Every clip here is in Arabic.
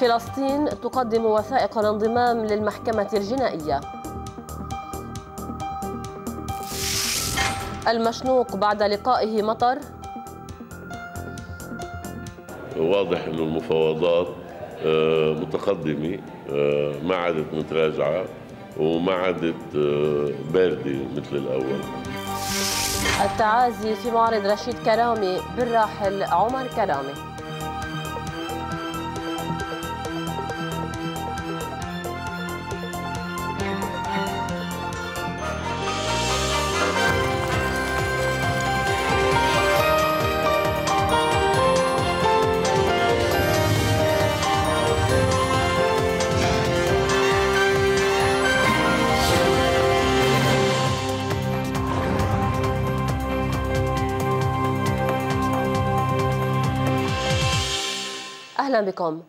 فلسطين تقدم وثائق الانضمام للمحكمة الجنائية. المشنوق بعد لقائه مطر. واضح إنه المفاوضات آه، متقدمة آه، ما عادت متراجعة وما عادت آه، باردة مثل الأول. التعازي في معرض رشيد كرامي بالراحل عمر كرامي. أهلا بكم.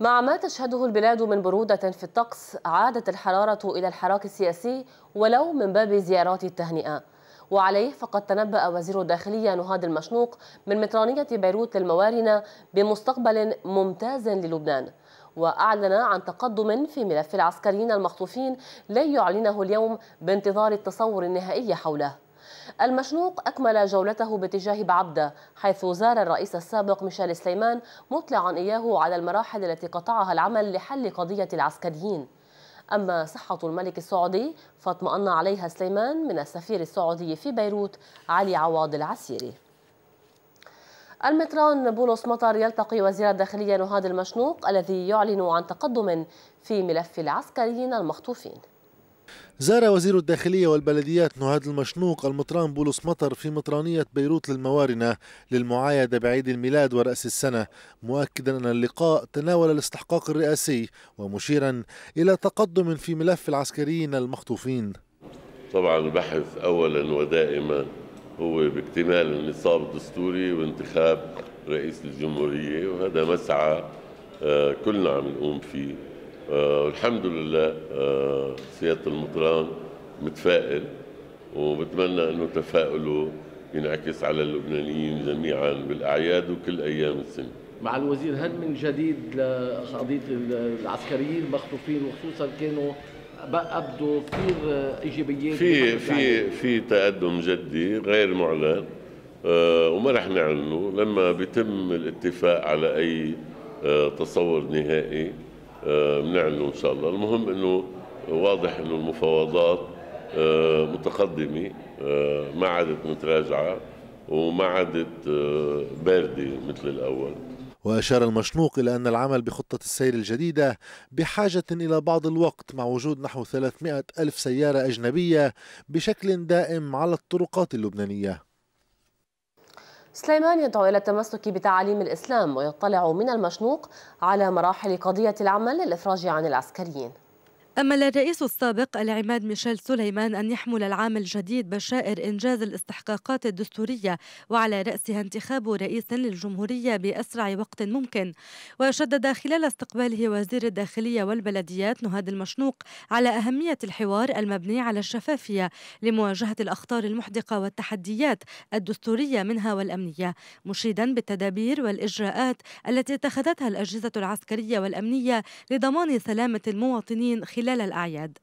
مع ما تشهده البلاد من برودة في الطقس عادت الحرارة إلى الحراك السياسي ولو من باب زيارات التهنئة. وعليه فقد تنبأ وزير الداخلية نهاد المشنوق من مترانية بيروت للموارنة بمستقبل ممتاز للبنان. وأعلن عن تقدم في ملف العسكريين المخطوفين لن يعلنه اليوم بانتظار التصور النهائي حوله. المشنوق أكمل جولته باتجاه بعبدة حيث زار الرئيس السابق ميشيل سليمان مطلعا إياه على المراحل التي قطعها العمل لحل قضية العسكريين. أما صحة الملك السعودي فاطمأن عليها سليمان من السفير السعودي في بيروت علي عواض العسيري. المتران بولس مطر يلتقي وزير الداخلية نهاد المشنوق الذي يعلن عن تقدم في ملف العسكريين المخطوفين. زار وزير الداخلية والبلديات نهاد المشنوق المطران بولس مطر في مطرانية بيروت للموارنة للمعايدة بعيد الميلاد ورأس السنة مؤكدا أن اللقاء تناول الاستحقاق الرئاسي ومشيرا إلى تقدم في ملف العسكريين المخطوفين. طبعا البحث أولا ودائما هو باكتمال النصاب الدستوري وانتخاب رئيس الجمهورية وهذا مسعى آه، كلنا عم نقوم فيه. والحمد لله آه، سيادة المطران متفائل وبتمنى أنه تفاؤله ينعكس على اللبنانيين جميعا بالأعياد وكل أيام السنة. مع الوزير هل من جديد لقضيه العسكريين المخطوفين وخصوصا كانوا أبدوا كثير إيجابيات في في في تقدم جدي غير معلن آه، وما رح نعلنه لما بيتم الاتفاق على أي آه، تصور نهائي بنعلنه إن شاء الله. المهم إنه واضح إنه المفاوضات آه، متقدمة آه، ما عادت متراجعة وما عادت آه، باردة مثل الأول. وأشار المشنوق إلى أن العمل بخطة السير الجديدة بحاجة إلى بعض الوقت مع وجود نحو 300 ألف سيارة أجنبية بشكل دائم على الطرقات اللبنانية. سليمان يدعو إلى التمسك بتعاليم الإسلام ويطلع من المشنوق على مراحل قضية العمل للإفراج عن العسكريين. أمل الرئيس السابق العماد ميشيل سليمان أن يحمل العام الجديد بشائر إنجاز الاستحقاقات الدستورية وعلى رأسها انتخاب رئيس للجمهورية بأسرع وقت ممكن. وشدد خلال استقباله وزير الداخلية والبلديات نهاد المشنوق على أهمية الحوار المبني على الشفافية لمواجهة الأخطار المحدقة والتحديات الدستورية منها والأمنية مشيدا بالتدابير والإجراءات التي اتخذتها الأجهزة العسكرية والأمنية لضمان سلامة المواطنين خلال خلال الأعياد.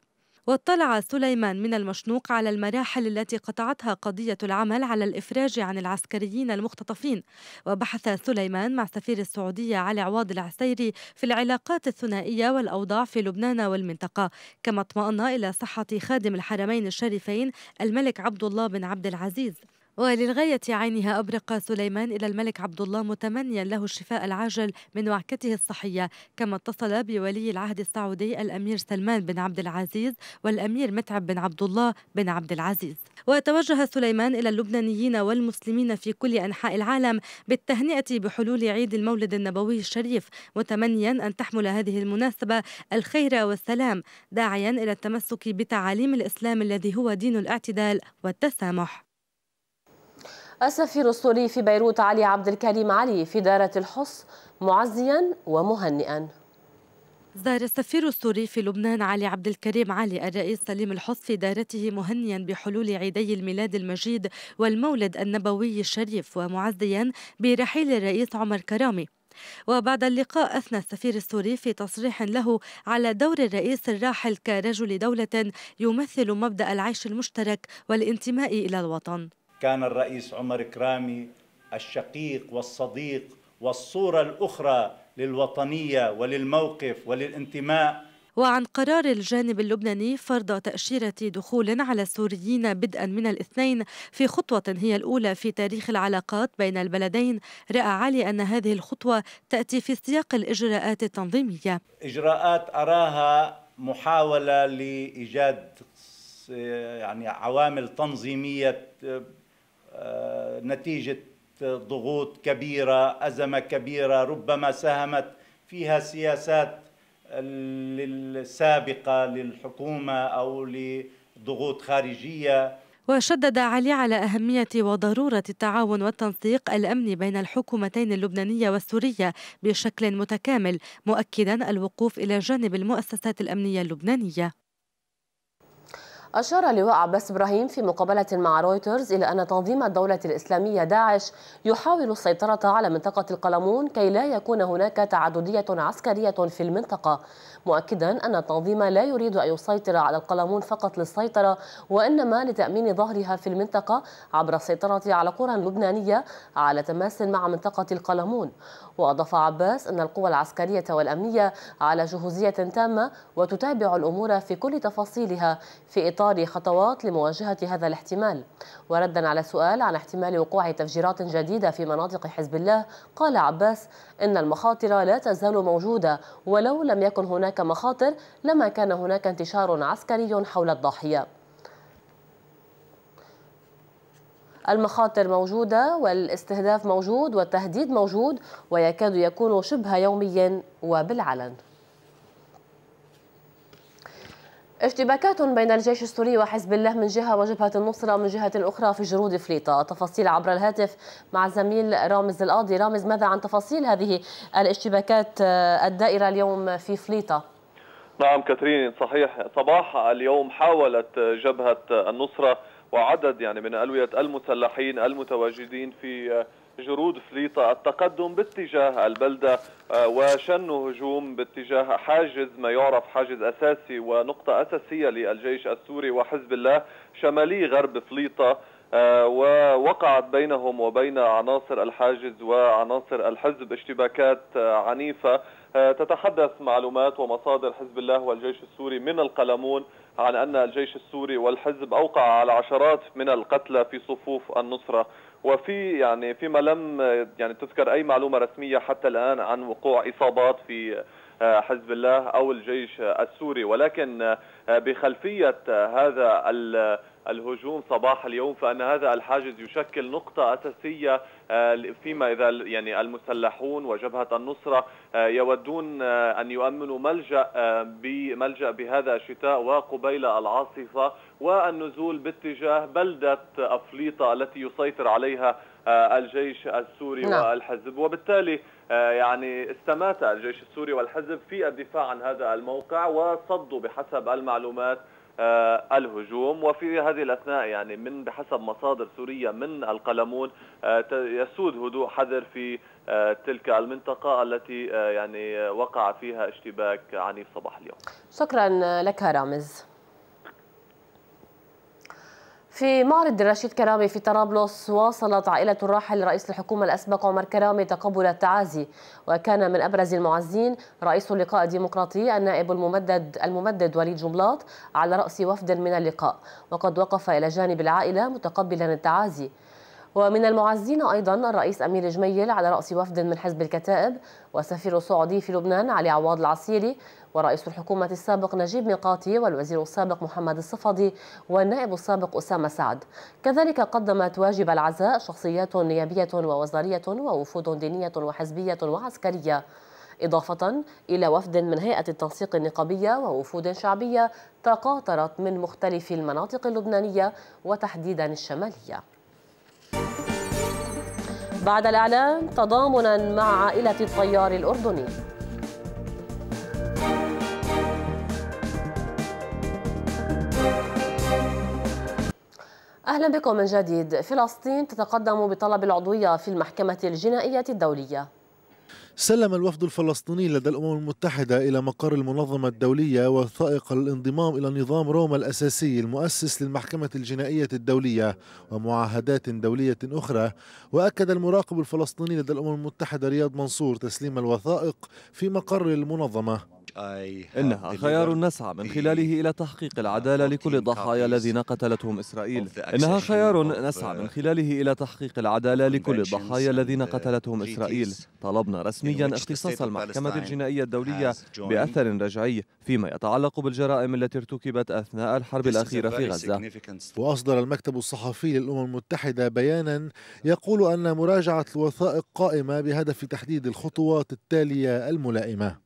واطلع سليمان من المشنوق على المراحل التي قطعتها قضية العمل على الإفراج عن العسكريين المختطفين وبحث سليمان مع سفير السعودية علي عواض العسيري في العلاقات الثنائية والأوضاع في لبنان والمنطقة. كما اطمأن إلى صحة خادم الحرمين الشريفين الملك عبد الله بن عبد العزيز. وللغاية عينها أبرق سليمان إلى الملك عبد الله متمنيا له الشفاء العاجل من وعكته الصحية كما اتصل بولي العهد السعودي الأمير سلمان بن عبد العزيز والأمير متعب بن عبد الله بن عبد العزيز. وتوجه سليمان إلى اللبنانيين والمسلمين في كل أنحاء العالم بالتهنئة بحلول عيد المولد النبوي الشريف متمنيا أن تحمل هذه المناسبة الخير والسلام داعيا إلى التمسك بتعاليم الإسلام الذي هو دين الاعتدال والتسامح. السفير السوري في بيروت علي عبد الكريم علي في دارة الحص معزيا ومهنئا. زار السفير السوري في لبنان علي عبد الكريم علي الرئيس سليم الحص في دارته مهنيا بحلول عيدي الميلاد المجيد والمولد النبوي الشريف ومعزيا برحيل الرئيس عمر كرامي. وبعد اللقاء أثنى السفير السوري في تصريح له على دور الرئيس الراحل كرجل دولة يمثل مبدأ العيش المشترك والانتماء إلى الوطن. كان الرئيس عمر كرامي الشقيق والصديق والصورة الأخرى للوطنية وللموقف وللانتماء. وعن قرار الجانب اللبناني فرض تأشيرة دخول على السوريين بدءا من الاثنين في خطوة هي الأولى في تاريخ العلاقات بين البلدين. رأى علي أن هذه الخطوة تأتي في سياق الإجراءات التنظيمية. إجراءات أراها محاولة لإيجاد يعني عوامل تنظيمية آه، نتيجة ضغوط كبيرة أزمة كبيرة ربما ساهمت فيها سياسات السابقة للحكومة أو لضغوط خارجية. وشدد علي على أهمية وضرورة التعاون والتنسيق الأمني بين الحكومتين اللبنانية والسورية بشكل متكامل مؤكدا الوقوف إلى جانب المؤسسات الأمنية اللبنانية. أشار اللواء عباس إبراهيم في مقابلة مع رويترز إلى أن تنظيم الدولة الإسلامية داعش يحاول السيطرة على منطقة القلمون كي لا يكون هناك تعددية عسكرية في المنطقة. مؤكدا أن التنظيم لا يريد أن يسيطر على القلمون فقط للسيطرة وإنما لتأمين ظهرها في المنطقة عبر السيطرة على قرى لبنانية على تماس مع منطقة القلمون. وأضاف عباس أن القوى العسكرية والأمنية على جهوزية تامة وتتابع الأمور في كل تفاصيلها في إطار خطوات لمواجهة هذا الاحتمال. وردا على سؤال عن احتمال وقوع تفجيرات جديدة في مناطق حزب الله قال عباس إن المخاطر لا تزال موجودة ولو لم يكن هناك مخاطر لما كان هناك انتشار عسكري حول الضاحية. المخاطر موجودة والاستهداف موجود والتهديد موجود ويكاد يكون شبه يوميا وبالعلن. اشتباكات بين الجيش السوري وحزب الله من جهة وجبهة النصرة من جهة أخرى في جرود فليطة. تفاصيل عبر الهاتف مع زميل رامز القاضي. رامز ماذا عن تفاصيل هذه الاشتباكات الدائرة اليوم في فليطة؟ نعم كاترين صحيح. صباح اليوم حاولت جبهة النصرة وعدد يعني من ألوية المسلحين المتواجدين في جرود فليطة التقدم باتجاه البلدة آه، وشن هجوم باتجاه حاجز ما يعرف حاجز أساسي ونقطة أساسية للجيش السوري وحزب الله شمالي غرب فليطة آه، ووقعت بينهم وبين عناصر الحاجز وعناصر الحزب اشتباكات آه، عنيفة. تتحدث معلومات ومصادر حزب الله والجيش السوري من القلمون. عن أن الجيش السوري والحزب أوقع على عشرات من القتلى في صفوف النصرة. وفي يعني فيما لم يعني تذكر أي معلومة رسمية حتى الآن عن وقوع إصابات في آه، حزب الله أو الجيش السوري. ولكن آه، بخلفية هذا الهجوم صباح اليوم فأن هذا الحاجز يشكل نقطة أساسية آه، فيما إذا يعني المسلحون وجبهة النصرة آه، يودون آه، أن يؤمنوا ملجأ بملجا بهذا الشتاء وقبيل العاصفة والنزول باتجاه بلدة أفليطة التي يسيطر عليها الجيش السوري نعم. والحزب وبالتالي يعني استمات الجيش السوري والحزب في الدفاع عن هذا الموقع وصدوا بحسب المعلومات الهجوم وفي هذه الأثناء يعني من بحسب مصادر سورية من القلمون آه، يسود هدوء حذر في آه، تلك المنطقة التي يعني وقع فيها اشتباك عنيف صباح اليوم. شكرا لك رامز. في معرض رشيد كرامي في طرابلس واصلت عائلة الراحل رئيس الحكومة الأسبق عمر كرامي تقبل التعازي. وكان من أبرز المعزين رئيس اللقاء الديمقراطي النائب الممدد الممدد وليد جملاط على رأس وفد من اللقاء. وقد وقف إلى جانب العائلة متقبلا التعازي. ومن المعزين أيضا الرئيس أمير جميل على رأس وفد من حزب الكتائب وسفير السعودي في لبنان علي عواض العسيري ورئيس الحكومة السابق نجيب ميقاتي والوزير السابق محمد الصفدي والنائب السابق أسامة سعد. كذلك قدمت واجب العزاء شخصيات نيابية ووزارية ووفود دينية وحزبية وعسكرية إضافة إلى وفد من هيئة التنسيق النقابية ووفود شعبية تقاطرت من مختلف المناطق اللبنانية وتحديدا الشمالية. بعد الإعلان تضامنا مع عائلة الطيار الأردني. أهلا بكم من جديد. فلسطين تتقدم بطلب العضوية في المحكمة الجنائية الدولية. سلم الوفد الفلسطيني لدى الأمم المتحدة إلى مقر المنظمة الدولية وثائق الانضمام إلى نظام روما الأساسي المؤسس للمحكمة الجنائية الدولية ومعاهدات دولية أخرى. وأكد المراقب الفلسطيني لدى الأمم المتحدة رياض منصور تسليم الوثائق في مقر المنظمة. إنها خيار نسعى من خلاله إلى تحقيق العدالة لكل الضحايا الذين قتلتهم إسرائيل. إنها خيار نسعى من خلاله إلى تحقيق العدالة لكل الضحايا الذين قتلتهم إسرائيل. طلبنا رسميا اختصاص المحكمة الجنائية الدولية بأثر رجعي فيما يتعلق بالجرائم التي ارتكبت أثناء الحرب الأخيرة في غزة. وأصدر المكتب الصحفي للأمم المتحدة بيانا يقول أن مراجعة الوثائق قائمة بهدف تحديد الخطوات التالية الملائمة.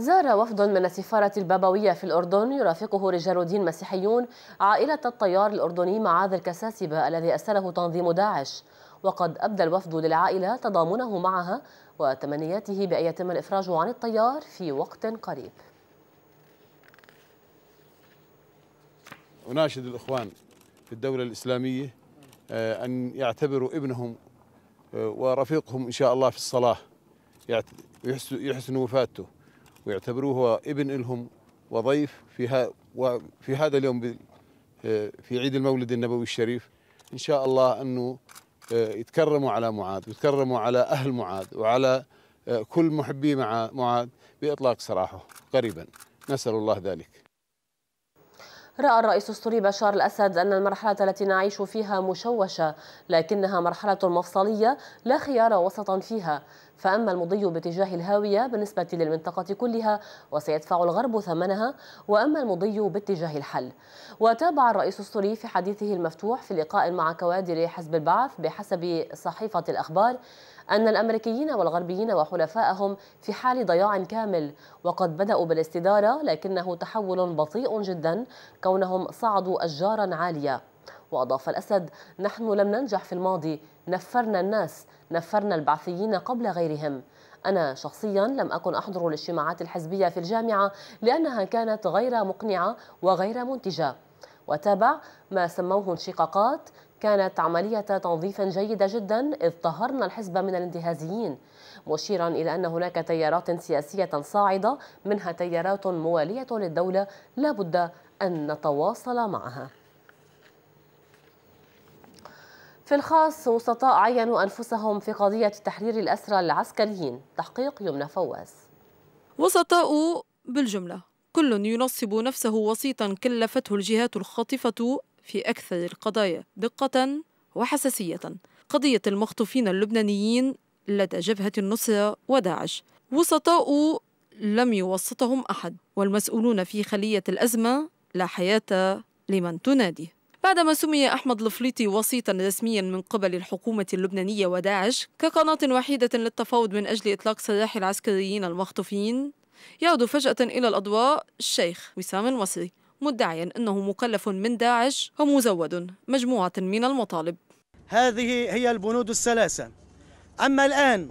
زار وفد من السفارة البابوية في الأردن يرافقه رجال دين مسيحيون عائلة الطيار الأردني معاذ الكساسبة الذي أسره تنظيم داعش. وقد أبدى الوفد للعائلة تضامنه معها وتمنياته بأن يتم الإفراج عن الطيار في وقت قريب. أناشد الإخوان في الدولة الإسلامية آه، أن يعتبروا ابنهم آه، ورفيقهم إن شاء الله في الصلاة يحسنوا وفاته. ويعتبروه هو ابن لهم وضيف في وفي هذا اليوم آه، في عيد المولد النبوي الشريف. إن شاء الله أنه آه، يتكرموا على معاذ ويتكرموا على أهل معاذ وعلى آه، كل محبي مع معاذ بإطلاق سراحه قريبا. نسأل الله ذلك. رأى الرئيس السوري بشار الأسد أن المرحلة التي نعيش فيها مشوشة لكنها مرحلة مفصلية لا خيار وسطا فيها. فأما المضي باتجاه الهاوية بالنسبة للمنطقة كلها وسيدفع الغرب ثمنها وأما المضي باتجاه الحل. وتابع الرئيس السوري في حديثه المفتوح في لقاء مع كوادر حزب البعث بحسب صحيفة الأخبار أن الأمريكيين والغربيين وحلفائهم في حال ضياع كامل وقد بدأوا بالاستدارة لكنه تحول بطيء جدا كونهم صعدوا أشجارا عالية. وأضاف الأسد نحن لم ننجح في الماضي نفرنا الناس نفرنا البعثيين قبل غيرهم. أنا شخصيا لم أكن أحضر الاجتماعات الحزبية في الجامعة لأنها كانت غير مقنعة وغير منتجة. وتابع ما سموه انشقاقات كانت عملية تنظيف جيدة جدا إذ طهرنا الحزب من الانتهازيين. مشيرا إلى أن هناك تيارات سياسية صاعدة منها تيارات موالية للدولة لا بد أن نتواصل معها. في الخاص وسطاء عينوا أنفسهم في قضية تحرير الأسرى العسكريين. تحقيق يمنى فواز. وسطاء بالجملة. كل ينصب نفسه وسيطا كلفته الجهات الخاطفة في أكثر القضايا دقة وحساسية. قضية المخطوفين اللبنانيين لدى جبهة النصرة وداعش. وسطاء لم يوسطهم أحد والمسؤولون في خلية الأزمة لا حياة لمن تنادي. بعدما سمي أحمد الفليطي وسيطا رسميا من قبل الحكومة اللبنانية وداعش كقناة وحيدة للتفاوض من أجل إطلاق سراح العسكريين المخطوفين يعود فجأة إلى الأضواء الشيخ وسام المصري مدعيا أنه مكلف من داعش ومزود مجموعة من المطالب. هذه هي البنود الثلاثة. أما الآن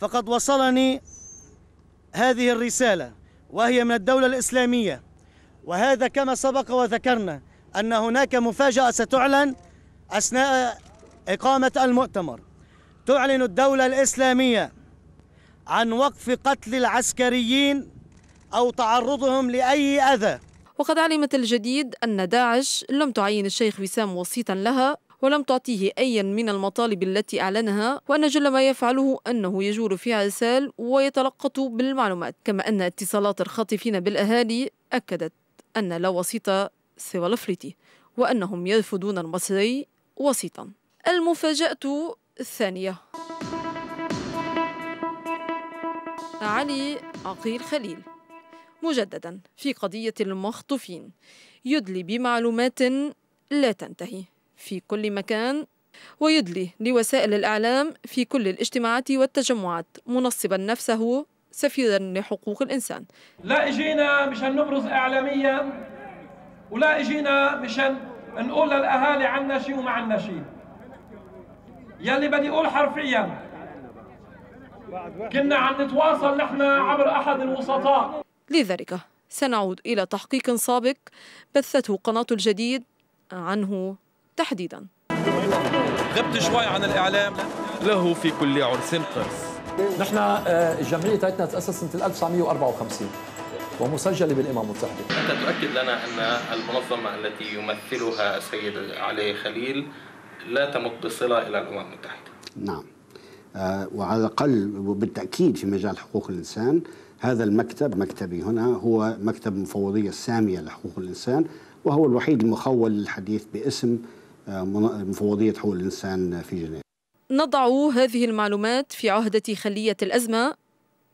فقد وصلني هذه الرسالة وهي من الدولة الإسلامية وهذا كما سبق وذكرنا. أن هناك مفاجأة ستعلن أثناء إقامة المؤتمر. تعلن الدولة الإسلامية عن وقف قتل العسكريين أو تعرضهم لأي أذى. وقد علمت الجديد أن داعش لم تعين الشيخ وسام وسيطا لها ولم تعطيه أيا من المطالب التي أعلنها وأن جل ما يفعله أنه يجور في عسال ويتلقط بالمعلومات. كما أن اتصالات الخاطفين بالأهالي أكدت أن لا وسيط سوى الأفريقي وأنهم يرفضون المصري وسيطا. المفاجأة الثانية. علي عقيل خليل. مجددا في قضية المخطوفين. يدلي بمعلومات لا تنتهي في كل مكان ويدلي لوسائل الإعلام في كل الاجتماعات والتجمعات. منصبا نفسه سفيرا لحقوق الإنسان. لا إجينا مشان نبرز إعلاميا. ولا اجينا مشان نقول للأهالي عنا شيء وما عنا شيء يلي بدي أقول حرفيا كنا عم نتواصل نحن عبر أحد الوسطاء. لذلك سنعود إلى تحقيق سابق بثته قناة الجديد عنه تحديدا. غبت شوي عن الإعلام. له في كل عرس قرص. نحن آه، الجمعية تاعتنا تأسست سنة 1954 ومسجلة بالأمم المتحدة أنت تؤكد لنا أن المنظمة التي يمثلها السيد علي خليل لا تمت بصلة إلى الأمم المتحدة. نعم. آه، وعلى الأقل وبالتأكيد في مجال حقوق الإنسان هذا المكتب مكتبي هنا هو مكتب المفوضية السامية لحقوق الإنسان وهو الوحيد المخول للحديث باسم آه، مفوضية حقوق الإنسان في جنيف. نضع هذه المعلومات في عهدة خلية الأزمة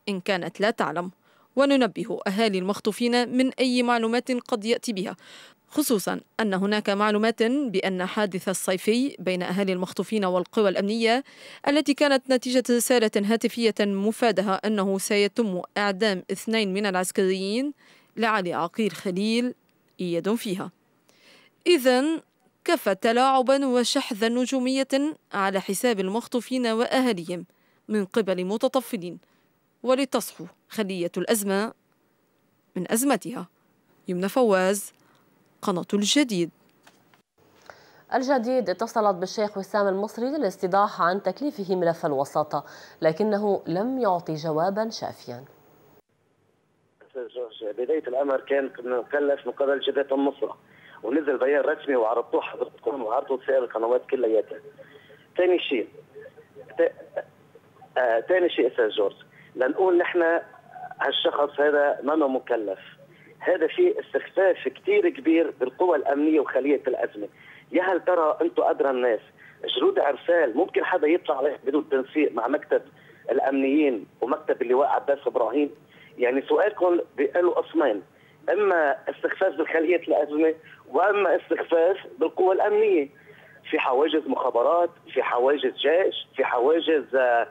إن كانت لا تعلم. وننبه أهالي المخطوفين من أي معلومات قد يأتي بها خصوصا أن هناك معلومات بأن حادث الصيفي بين أهالي المخطوفين والقوى الأمنية التي كانت نتيجة رسالة هاتفية مفادها أنه سيتم إعدام اثنين من العسكريين لعلي عقيل خليل يد فيها. إذا كفى تلاعبا وشحذا نجومية على حساب المخطوفين وأهاليهم من قبل متطفلين ولتصحو. خلية الأزمة من أزمتها. يمنى فواز قناة الجديد. الجديد اتصلت بالشيخ وسام المصري للاستيضاح عن تكليفه ملف الوساطة لكنه لم يعطي جوابا شافيا. بداية الأمر كان مكلف من قبل جبهة النصرة ونزل بيان رسمي وعرضتوه حضرتكم وعرضوا سائر القنوات كلياتها. ثاني شيء ثاني آه شيء أستاذ جورج لنقول نحن هالشخص هذا ما مكلف. هذا في استخفاف كثير كبير بالقوى الأمنية وخلية الأزمة. يا هل ترى أنتم أدرى الناس؟ جنود عرسال ممكن حدا يطلع عليه بدون تنسيق مع مكتب الأمنيين ومكتب اللواء عباس إبراهيم؟ يعني سؤالكم له قسمين. إما استخفاف بخليه الأزمة وإما استخفاف بالقوى الأمنية. في حواجز مخابرات في حواجز جيش في حواجز آه،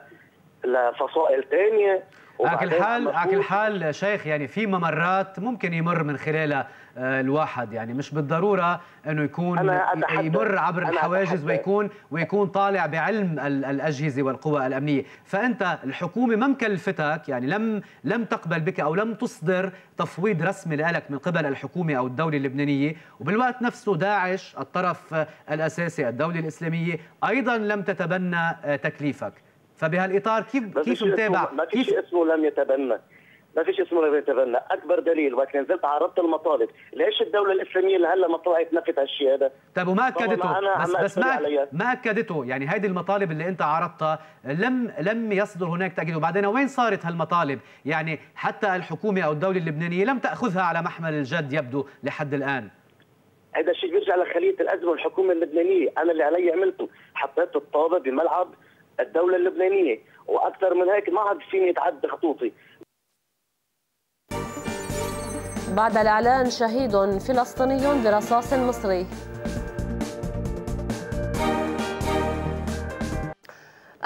لفصائل ثانية على كل حال على كل حال شيخ يعني في ممرات ممكن يمر من خلالها آه، الواحد. يعني مش بالضرورة إنه يكون يمر عبر الحواجز ويكون ويكون طالع بعلم الأجهزة والقوى الأمنية، فأنت الحكومة ما مكلفتك يعني لم لم تقبل بك أو لم تصدر تفويض رسمي لك من قبل الحكومة أو الدولة اللبنانية، وبالوقت نفسه داعش الطرف الأساسي الدولة الإسلامية أيضا لم تتبنى آه، تكليفك. فبهالإطار كيف كيف متابع؟ ما في شيء اسمه لم يتبنى. ما في شيء اسمه لم يتبنى. أكبر دليل وقت نزلت عرضت المطالب. ليش الدولة الإسلامية اللي هلا ما طلعت نفت هالشيء هذا؟ طيب وما أكدته. بس, بس ما ما أكدته. يعني هيدي المطالب اللي أنت عرضتها لم لم يصدر هناك تأكيد. وبعدين وين صارت هالمطالب؟ يعني حتى الحكومة أو الدولة اللبنانية لم تأخذها على محمل الجد يبدو لحد الآن. هذا الشيء بيرجع لخلية الأزمة والحكومة اللبنانية. أنا اللي علي عملته. حطيت الطابة بملعب الدولة اللبنانية وأكثر من هيك ما عاد فيني يتعدى خطوطي. بعد الإعلان شهيد فلسطيني برصاص مصري.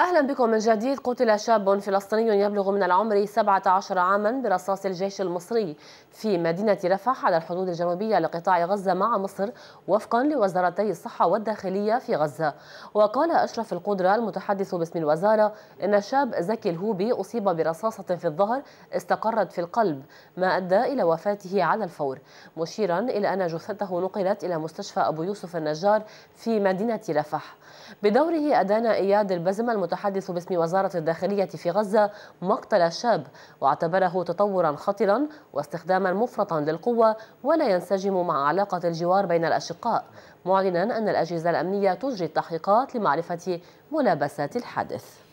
أهلا بكم من جديد قتل شاب فلسطيني يبلغ من العمر 17 عاما برصاص الجيش المصري في مدينة رفح على الحدود الجنوبية لقطاع غزة مع مصر وفقا لوزارتي الصحة والداخلية في غزة. وقال أشرف القدرة المتحدث باسم الوزارة إن الشاب زكي الهوبي أصيب برصاصة في الظهر استقرت في القلب ما أدى إلى وفاته على الفور. مشيرا إلى أن جثته نقلت إلى مستشفى أبو يوسف النجار في مدينة رفح. بدوره أدان إياد البزم المتحدث باسم وزارة الداخلية في غزة مقتل الشاب واعتبره تطورا خطرا واستخداما مفرطا للقوة ولا ينسجم مع علاقة الجوار بين الأشقاء معلنا أن الأجهزة الأمنية تجري التحقيقات لمعرفة ملابسات الحادث.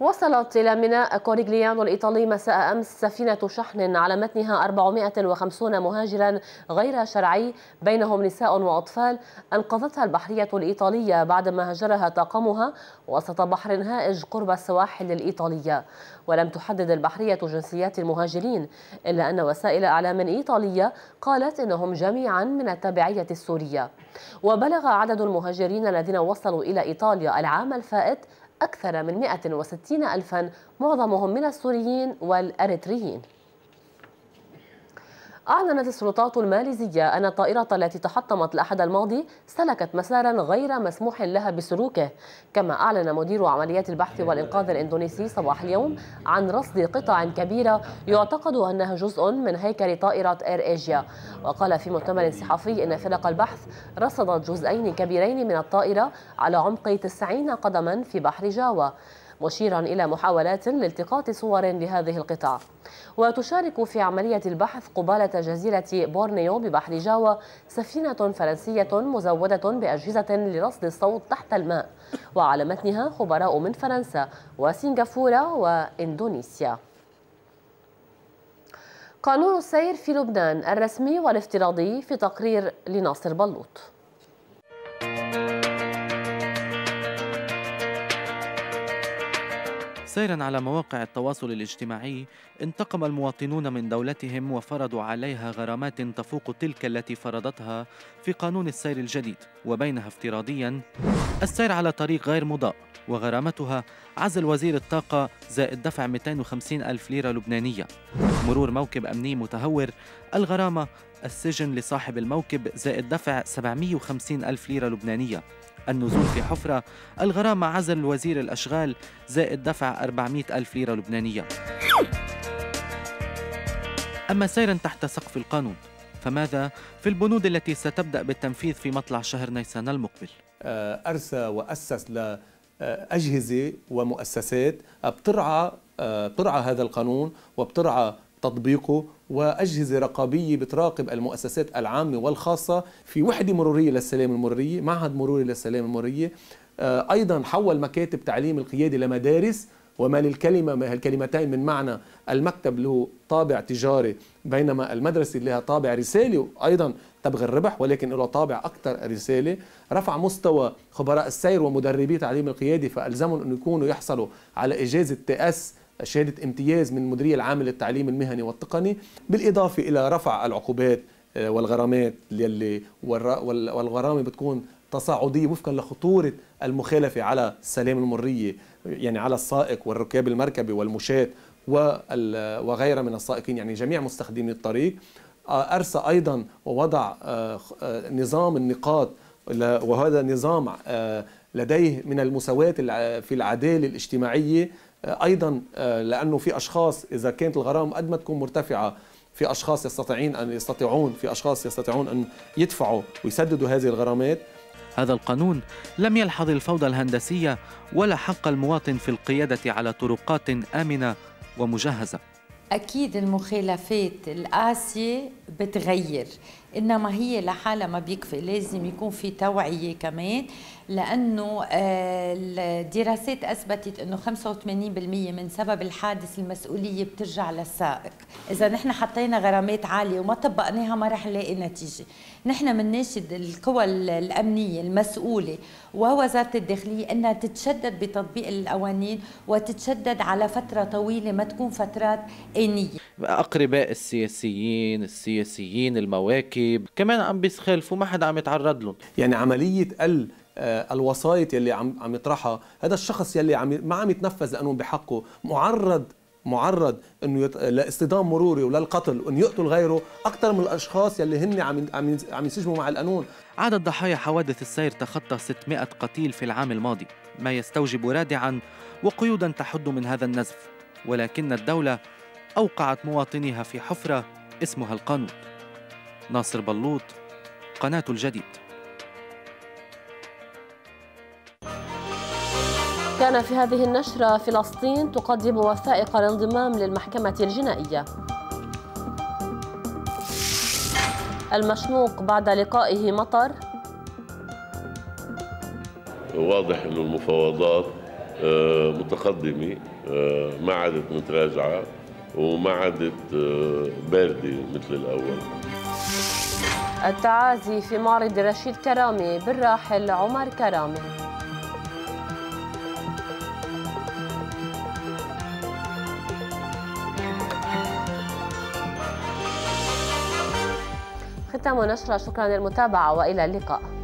وصلت إلى ميناء كوريغليانو الإيطالي مساء أمس سفينة شحن على متنها 450 مهاجرا غير شرعي بينهم نساء وأطفال أنقذتها البحرية الإيطالية بعدما هجرها طاقمها وسط بحر هائج قرب السواحل الإيطالية. ولم تحدد البحرية جنسيات المهاجرين إلا أن وسائل أعلام إيطالية قالت إنهم جميعا من التبعية السورية. وبلغ عدد المهاجرين الذين وصلوا إلى إيطاليا العام الفائت أكثر من 160 ألفا معظمهم من السوريين والأريتريين. أعلنت السلطات الماليزية أن الطائرة التي تحطمت الأحد الماضي سلكت مسارا غير مسموح لها بسلوكه كما أعلن مدير عمليات البحث والإنقاذ الإندونيسي صباح اليوم عن رصد قطع كبيرة يعتقد أنها جزء من هيكل طائرة إير إيجيا وقال في مؤتمر صحفي أن فرق البحث رصدت جزئين كبيرين من الطائرة على عمق 90 قدما في بحر جاوا مشيرا إلى محاولات لالتقاط صور لهذه القطع وتشارك في عملية البحث قبالة جزيرة بورنيو ببحر جاوا سفينة فرنسية مزودة بأجهزة لرصد الصوت تحت الماء. وعلى متنها خبراء من فرنسا وسنغافورة وإندونيسيا. قانون السير في لبنان الرسمي والافتراضي في تقرير لناصر بلوط. سيرا على مواقع التواصل الاجتماعي انتقم المواطنون من دولتهم وفرضوا عليها غرامات تفوق تلك التي فرضتها في قانون السير الجديد وبينها افتراضيا السير على طريق غير مضاء وغرامتها عزل وزير الطاقة زائد دفع 250 ألف ليرة لبنانية. مرور موكب أمني متهور الغرامة السجن لصاحب الموكب زائد دفع 750 ألف ليرة لبنانية. النزول في حفرة الغرامة عزل وزير الأشغال زائد دفع 400 ألف ليرة لبنانية. أما سيرا تحت سقف القانون فماذا في البنود التي ستبدأ بالتنفيذ في مطلع شهر نيسان المقبل؟ أرسى وأسس لأجهزة ومؤسسات بترعى بترعى هذا القانون وبترعى تطبيقه وأجهزة رقابية بتراقب المؤسسات العامة والخاصة في وحدة مرورية للسلام المرورية معهد مروري للسلام المرورية. أيضا حول مكاتب تعليم القيادة لمدارس وما للكلمة ما الكلمتين من معنى المكتب له طابع تجاري بينما المدرسة لها طابع رسالي أيضا تبغي الربح ولكن له طابع أكثر رسالة. رفع مستوى خبراء السير ومدربي تعليم القيادة فألزمهم أن يكونوا يحصلوا على إجازة تأس شهادة امتياز من المديرية العامة للتعليم المهني والتقني بالإضافة إلى رفع العقوبات والغرامات يلي والغرامة بتكون تصاعدية وفقا لخطورة المخالفة على السلام المرية يعني على السائق والركاب المركبي والمشاة وغيرها من السائقين يعني جميع مستخدمي الطريق. أرسى أيضا ووضع نظام النقاط وهذا نظام لديه من المساواة في العدالة الاجتماعية أيضا لأنه في أشخاص إذا كانت الغرامه قد ما تكون مرتفعة في أشخاص يستطيعون أن يستطيعون في أشخاص يستطيعون أن يدفعوا ويسددوا هذه الغرامات. هذا القانون لم يلحظ الفوضى الهندسية ولا حق المواطن في القيادة على طرقات آمنة ومجهزة. أكيد المخالفات القاسية بتغير إنما هي لحالها ما بيكفي لازم يكون في توعية كمان. لأنه الدراسات أثبتت أنه 85% من سبب الحادث المسؤولية بترجع للسائق. إذا نحن حطينا غرامات عالية وما طبقناها ما رح نلاقي نتيجة. نحن بنناشد القوى الأمنية المسؤولة ووزارة الداخلية أنها تتشدد بتطبيق القوانين وتتشدد على فترة طويلة ما تكون فترات آنية. أقرباء السياسيين السياسيين المواكب كمان عم بيسخلفوا ما حدا عم يتعرض لهم. يعني عملية ال الوسائط يلي عم عم يطرحها. هذا الشخص يلي عم ما عم يتنفذ قانون بحقه. معرض معرض إنه يت... لاصطدام مروري وللقتل وانه يقتل غيره أكثر من الأشخاص يلي هن عم عم عم ينسجموا مع القانون. عدد ضحايا حوادث السير تخطى 600 قتيل في العام الماضي ما يستوجب رادعا وقيودا تحد من هذا النزف. ولكن الدولة أوقعت مواطنيها في حفرة اسمها القانون. ناصر بلوط قناة الجديد. كان في هذه النشرة فلسطين تقدم وثائق الانضمام للمحكمة الجنائية. المشنوق بعد لقائه مطر. واضح أن المفاوضات متقدمة ما عادت متراجعة وما عادت باردة مثل الأول. التعازي في معرض رشيد كرامي بالراحل عمر كرامي. ختام نشرة شكرا للمتابعة وإلى اللقاء.